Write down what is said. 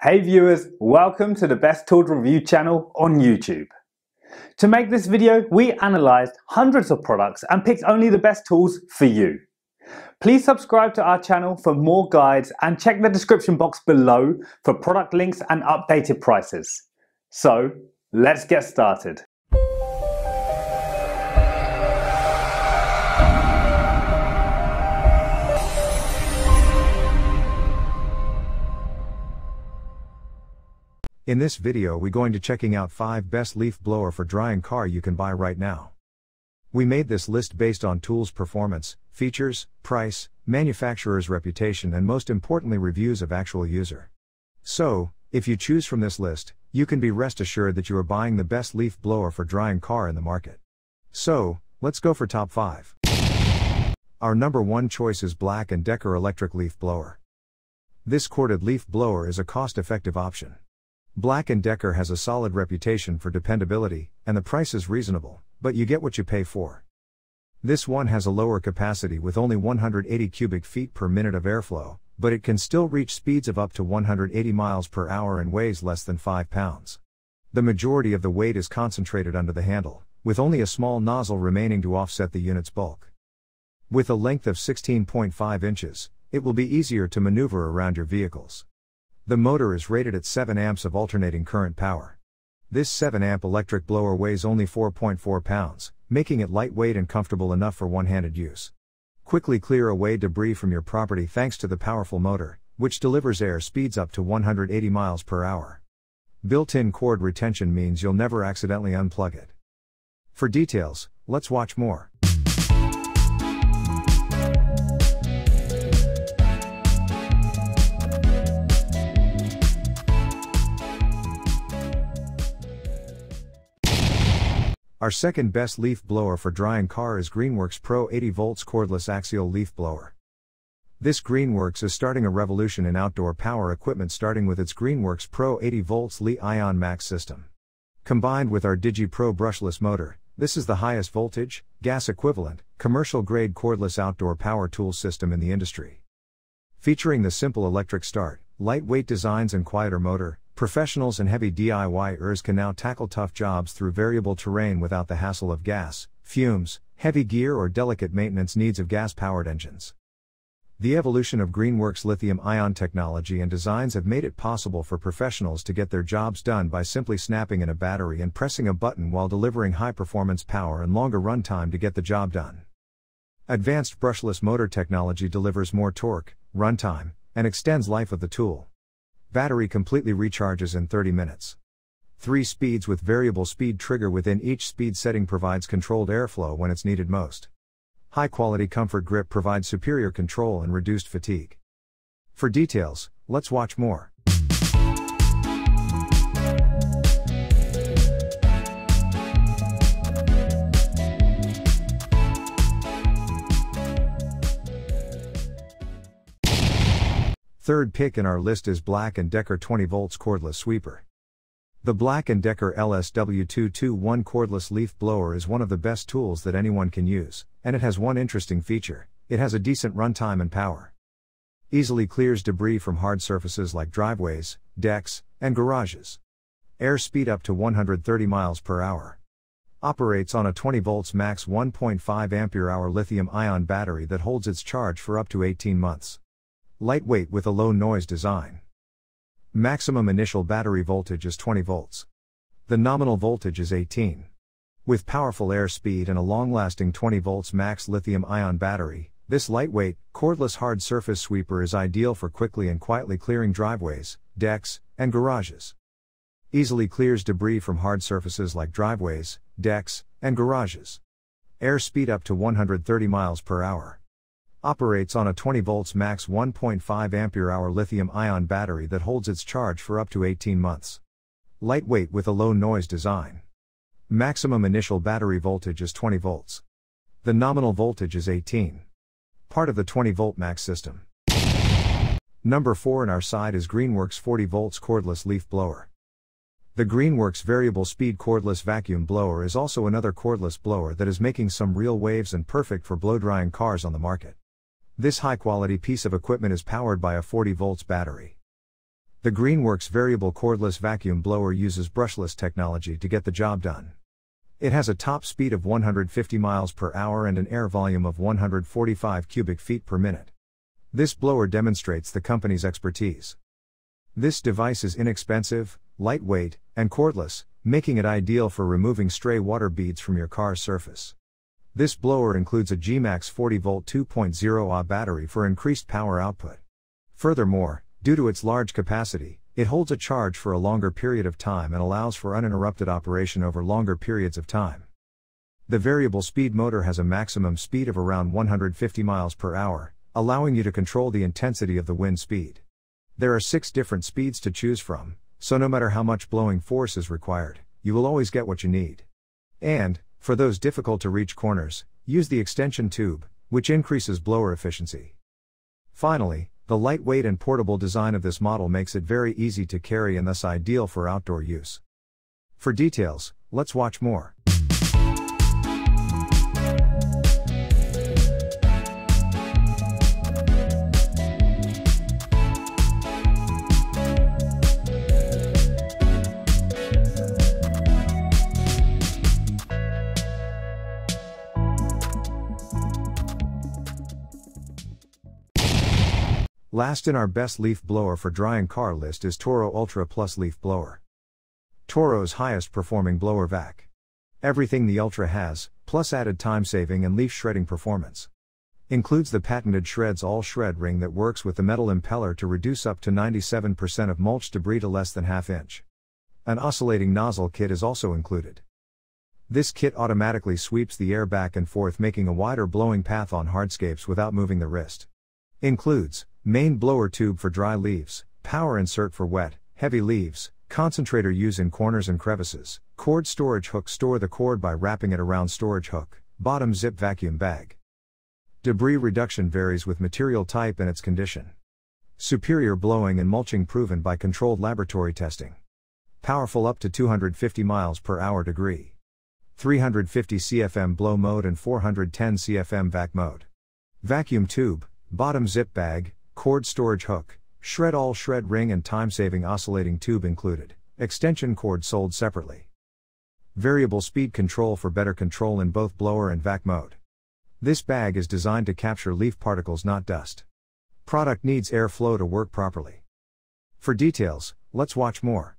Hey viewers, welcome to the Best Tools Review channel on YouTube. To make this video, we analysed hundreds of products and picked only the best tools for you. Please subscribe to our channel for more guides and check the description box below for product links and updated prices. So, let's get started. In this video we going to checking out 5 best leaf blower for drying car you can buy right now. We made this list based on tools performance, features, price, manufacturer's reputation and most importantly reviews of actual user. So, if you choose from this list, you can be rest assured that you are buying the best leaf blower for drying car in the market. So, let's go for top 5. Our number 1 choice is Black & Decker electric leaf blower. This corded leaf blower is a cost-effective option. Black & Decker has a solid reputation for dependability, and the price is reasonable, but you get what you pay for. This one has a lower capacity with only 180 cubic feet per minute of airflow, but it can still reach speeds of up to 180 miles per hour and weighs less than 5 pounds. The majority of the weight is concentrated under the handle, with only a small nozzle remaining to offset the unit's bulk. With a length of 16.5 inches, it will be easier to maneuver around your vehicles. The motor is rated at 7 amps of alternating current power. This 7 amp electric blower weighs only 4.4 pounds, making it lightweight and comfortable enough for one handed use. Quickly clear away debris from your property thanks to the powerful motor, which delivers air speeds up to 180 miles per hour. Built in cord retention means you'll never accidentally unplug it. For details, let's watch more. Our second best leaf blower for drying car is Greenworks Pro 80 volts cordless axial leaf blower. This Greenworks is starting a revolution in outdoor power equipment starting with its Greenworks Pro 80 volts Li Ion Max system. Combined with our Digi Pro brushless motor, this is the highest voltage, gas equivalent, commercial grade cordless outdoor power tool system in the industry. Featuring the simple electric start, lightweight designs and quieter motor, Professionals and heavy DIYers can now tackle tough jobs through variable terrain without the hassle of gas, fumes, heavy gear, or delicate maintenance needs of gas powered engines. The evolution of Greenworks lithium ion technology and designs have made it possible for professionals to get their jobs done by simply snapping in a battery and pressing a button while delivering high performance power and longer runtime to get the job done. Advanced brushless motor technology delivers more torque, runtime, and extends life of the tool. Battery completely recharges in 30 minutes. 3 speeds with variable speed trigger within each speed setting provides controlled airflow when it's needed most. High quality comfort grip provides superior control and reduced fatigue. For details, let's watch more. Third pick in our list is Black & Decker 20 volts cordless sweeper. The Black & Decker LSW221 cordless leaf blower is one of the best tools that anyone can use, and it has one interesting feature, it has a decent runtime and power. Easily clears debris from hard surfaces like driveways, decks, and garages. Air speed up to 130 miles per hour. Operates on a 20 volts max 1.5 ampere hour lithium ion battery that holds its charge for up to 18 months. Lightweight with a low noise design. Maximum initial battery voltage is 20 volts. The nominal voltage is 18. With powerful air speed and a long lasting 20 volts max lithium ion battery, this lightweight, cordless hard surface sweeper is ideal for quickly and quietly clearing driveways, decks, and garages. Easily clears debris from hard surfaces like driveways, decks, and garages. Air speed up to 130 miles per hour. Operates on a 20 volts max 1.5 ampere hour lithium ion battery that holds its charge for up to 18 months. Lightweight with a low noise design. Maximum initial battery voltage is 20 volts. The nominal voltage is 18. Part of the 20 volt max system. Number 4 in our side is Greenworks 40 volts cordless leaf blower. The Greenworks variable speed cordless vacuum blower is also another cordless blower that is making some real waves and perfect for blow drying cars on the market. This high quality piece of equipment is powered by a 40 volts battery. The Greenworks variable cordless vacuum blower uses brushless technology to get the job done. It has a top speed of 150 miles per hour and an air volume of 145 cubic feet per minute. This blower demonstrates the company's expertise. This device is inexpensive, lightweight, and cordless, making it ideal for removing stray water beads from your car's surface. This blower includes a GMAX 40 volt 2.0 Ah battery for increased power output. Furthermore, Due to its large capacity, it holds a charge for a longer period of time and allows for uninterrupted operation over longer periods of time. The variable speed motor has a maximum speed of around 150 miles per hour, allowing you to control the intensity of the wind speed. There are six different speeds to choose from, so no matter how much blowing force is required, you will always get what you need. And, for those difficult to reach corners, use the extension tube, which increases blower efficiency. Finally, the lightweight and portable design of this model makes it very easy to carry and thus ideal for outdoor use. For details, let's watch more. Last in our best leaf blower for drying car list is Toro Ultra Plus Leaf Blower. Toro's highest performing blower vac. Everything the Ultra has, plus added time saving and leaf shredding performance. Includes the patented Shreds All Shred ring that works with the metal impeller to reduce up to 97% of mulch debris to less than half inch. An oscillating nozzle kit is also included. This kit automatically sweeps the air back and forth, making a wider blowing path on hardscapes without moving the wrist. Includes Main blower tube for dry leaves, power insert for wet, heavy leaves, concentrator use in corners and crevices, cord storage hook store the cord by wrapping it around storage hook, bottom zip vacuum bag. Debris reduction varies with material type and its condition. Superior blowing and mulching proven by controlled laboratory testing. Powerful up to 250 miles per hour degree. 350 CFM blow mode and 410 CFM vac mode. Vacuum tube, bottom zip bag, cord storage hook, shred all shred ring and time saving oscillating tube included, extension cord sold separately. Variable speed control for better control in both blower and vac mode. This bag is designed to capture leaf particles, not dust. Product needs airflow to work properly. For details, let's watch more.